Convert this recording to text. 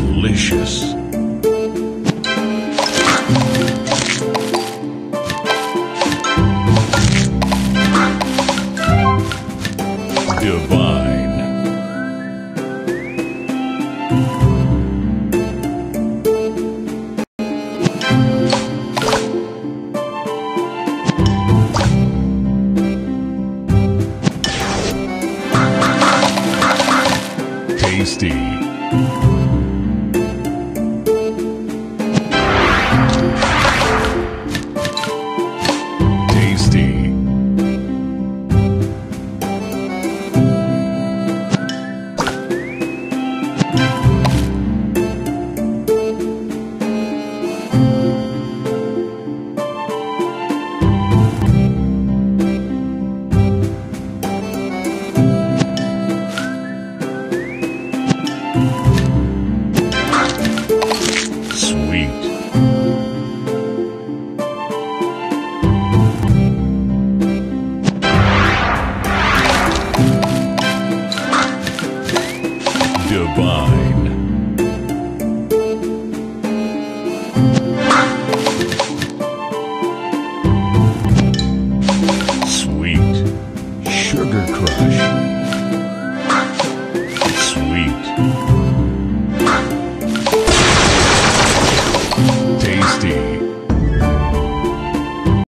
delicious. Divine. Tasty.